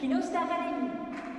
木下アカデミー。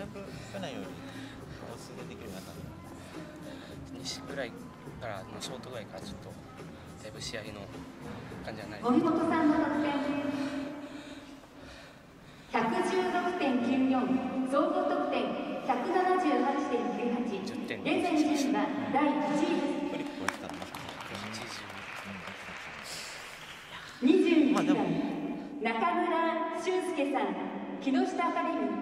だいぶ去年より放水でできるようになったんだ西ぐらいからのショートぐらいからちょっとだいぶ試合の感じはない。森本さんの得点116.94総合得点178.98 10点現在順位は第1位です。フリップをしたらまさ22まあでも番中村俊介さん木下アカデミー